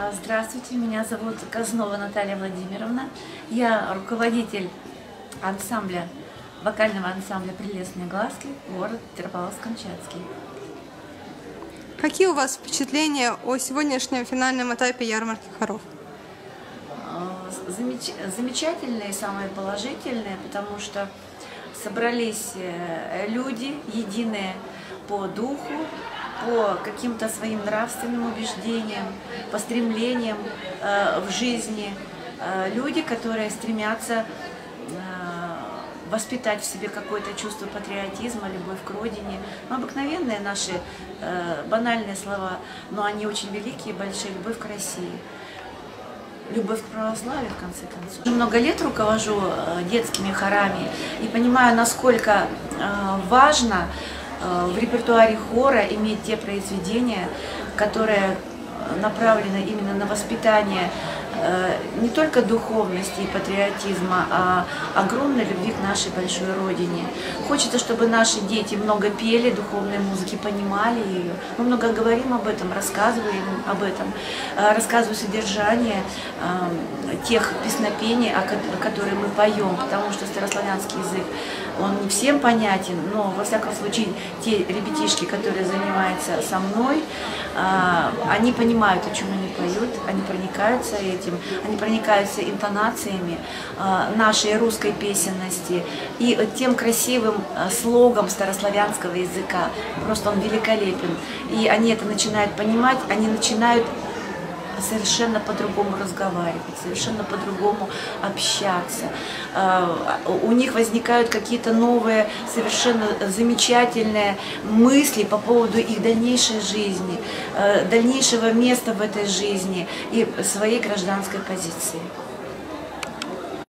А, Здравствуйте, меня зовут Казнова Наталья Владимировна. Я руководитель ансамбля, вокального ансамбля «Прелестные глазки», город Петропавловск-Камчатский. Какие у вас впечатления о сегодняшнем финальном этапе ярмарки хоров? А, замеч- Замечательные, самые положительные, потому что собрались э, люди, единые по духу, по каким-то своим нравственным убеждениям, по стремлениям э, в жизни. Э, Люди, которые стремятся э, воспитать в себе какое-то чувство патриотизма, любовь к родине. Ну, обыкновенные наши э, банальные слова, но они очень великие, большие, любовь к России. Любовь к православию, в конце концов. Уже Много лет руковожу э, детскими хорами и понимаю, насколько э, важно в репертуаре хора иметь те произведения, которые э, направлены именно на воспитание э, не только духовности и патриотизма, а огромной любви к нашей большой родине. Хочется, чтобы наши дети много пели духовной музыки, понимали ее. Мы много говорим об этом, рассказываем об этом, э, рассказываю содержание э, тех песнопений, которые мы поем, потому что старославянский язык, он не всем понятен, но во всяком случае те ребятишки, которые занимаются со мной, они понимают, о чем они поют, они проникаются этим, они проникаются интонациями а, нашей русской песенности и тем красивым а, слогом старославянского языка. Просто он великолепен. И они это начинают понимать, они начинают совершенно по-другому разговаривать, совершенно по-другому общаться. А, У них возникают какие-то новые, совершенно замечательные мысли по поводу их дальнейшей жизни, э, дальнейшего места в этой жизни и своей гражданской позиции.